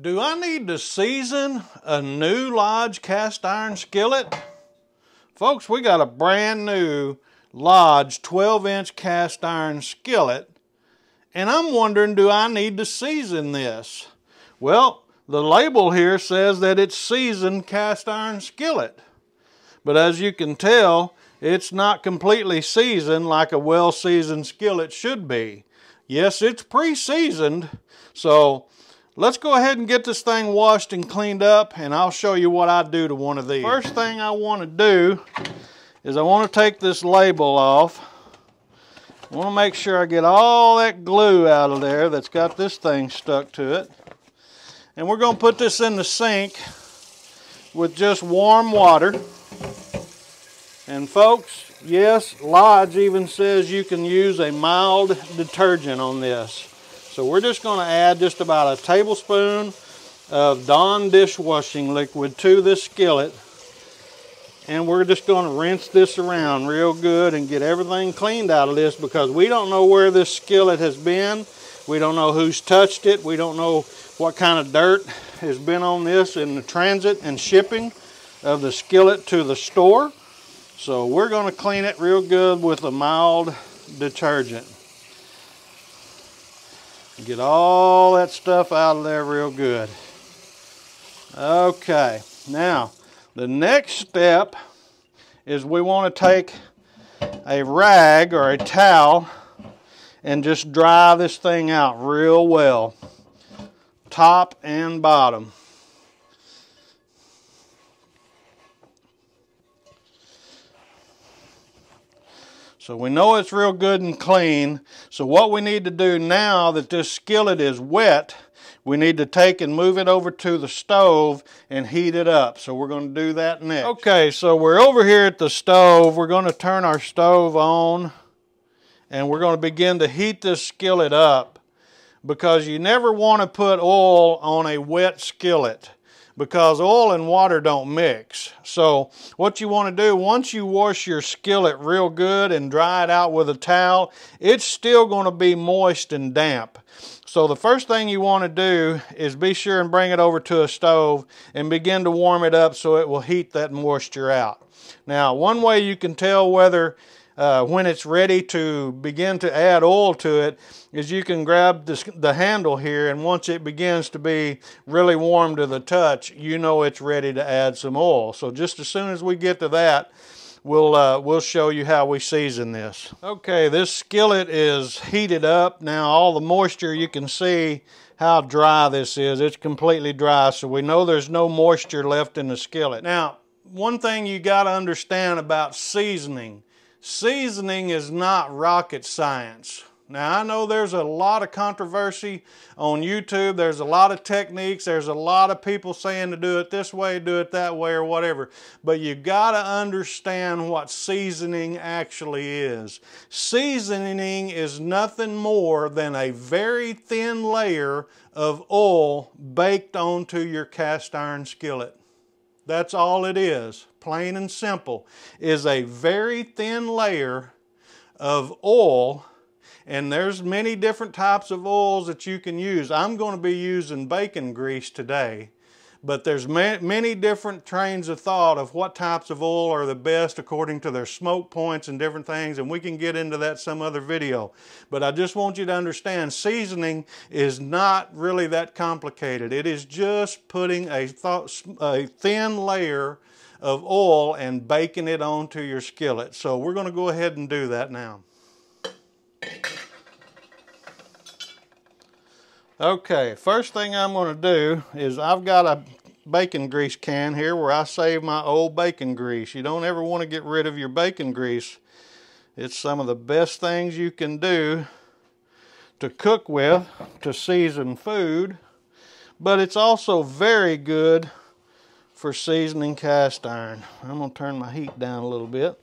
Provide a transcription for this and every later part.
Do I need to season a new Lodge cast iron skillet? Folks, we got a brand new Lodge 12 inch cast iron skillet and I'm wondering do I need to season this? Well, the label here says that it's seasoned cast iron skillet. But as you can tell, it's not completely seasoned like a well-seasoned skillet should be. Yes, it's pre-seasoned, so Let's go ahead and get this thing washed and cleaned up and I'll show you what I do to one of these. First thing I want to do is I want to take this label off. I want to make sure I get all that glue out of there that's got this thing stuck to it. And we're going to put this in the sink with just warm water. And folks, yes, Lodge even says you can use a mild detergent on this. So we're just going to add just about a tablespoon of Dawn dishwashing liquid to this skillet. And we're just going to rinse this around real good and get everything cleaned out of this because we don't know where this skillet has been. We don't know who's touched it. We don't know what kind of dirt has been on this in the transit and shipping of the skillet to the store. So we're going to clean it real good with a mild detergent. Get all that stuff out of there real good. Okay, now the next step is we want to take a rag or a towel and just dry this thing out real well, top and bottom. So we know it's real good and clean. So what we need to do now that this skillet is wet, we need to take and move it over to the stove and heat it up. So we're going to do that next. Okay, so we're over here at the stove. We're going to turn our stove on and we're going to begin to heat this skillet up because you never want to put oil on a wet skillet because oil and water don't mix. So what you want to do, once you wash your skillet real good and dry it out with a towel, it's still going to be moist and damp. So the first thing you want to do is be sure and bring it over to a stove and begin to warm it up so it will heat that moisture out. Now one way you can tell whether uh, when it's ready to begin to add oil to it is you can grab this, the handle here and once it begins to be really warm to the touch you know it's ready to add some oil. So just as soon as we get to that we'll uh, we'll show you how we season this. Okay this skillet is heated up. Now all the moisture you can see how dry this is. It's completely dry so we know there's no moisture left in the skillet. Now one thing you got to understand about seasoning Seasoning is not rocket science. Now, I know there's a lot of controversy on YouTube. There's a lot of techniques. There's a lot of people saying to do it this way, do it that way, or whatever. But you got to understand what seasoning actually is. Seasoning is nothing more than a very thin layer of oil baked onto your cast iron skillet. That's all it is, plain and simple, is a very thin layer of oil and there's many different types of oils that you can use. I'm going to be using bacon grease today but there's ma many different trains of thought of what types of oil are the best according to their smoke points and different things, and we can get into that some other video. But I just want you to understand seasoning is not really that complicated. It is just putting a, a thin layer of oil and baking it onto your skillet. So we're going to go ahead and do that now. Okay, first thing I'm going to do is I've got a bacon grease can here where I save my old bacon grease. You don't ever want to get rid of your bacon grease. It's some of the best things you can do to cook with, to season food, but it's also very good for seasoning cast iron. I'm to turn my heat down a little bit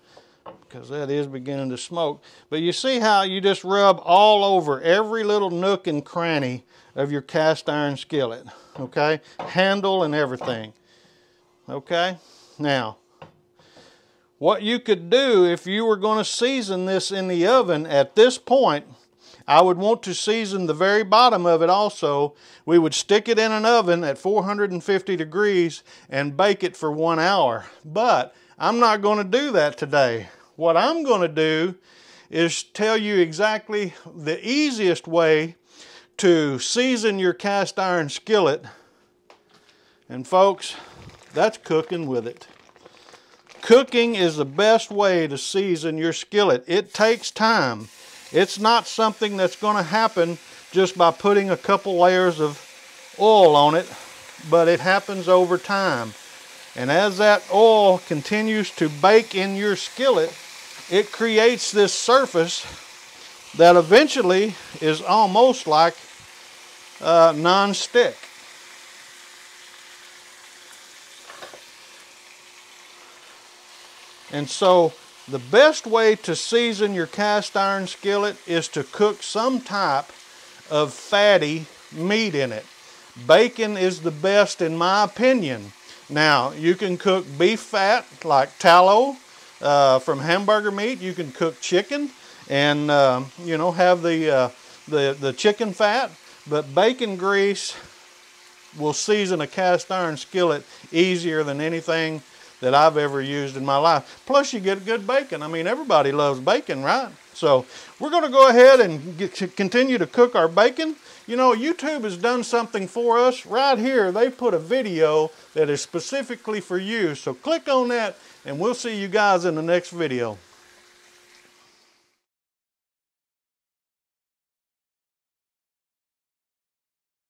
because that is beginning to smoke. But you see how you just rub all over every little nook and cranny of your cast iron skillet, okay? Handle and everything, okay? Now, what you could do if you were to season this in the oven at this point, I would want to season the very bottom of it also. We would stick it in an oven at 450 degrees and bake it for one hour. But I'm not going to do that today. What I'm going to do is tell you exactly the easiest way to season your cast iron skillet. And folks, that's cooking with it. Cooking is the best way to season your skillet. It takes time. It's not something that's going to happen just by putting a couple layers of oil on it, but it happens over time. And as that oil continues to bake in your skillet, it creates this surface that eventually is almost like uh, non-stick. And so the best way to season your cast iron skillet is to cook some type of fatty meat in it. Bacon is the best in my opinion. Now, you can cook beef fat like tallow uh, from hamburger meat. You can cook chicken and, uh, you know, have the, uh, the, the chicken fat. But bacon grease will season a cast iron skillet easier than anything that I've ever used in my life. Plus you get good bacon. I mean, everybody loves bacon, right? So we're going to go ahead and to continue to cook our bacon. You know, YouTube has done something for us. Right here, they put a video that is specifically for you. So click on that and we'll see you guys in the next video.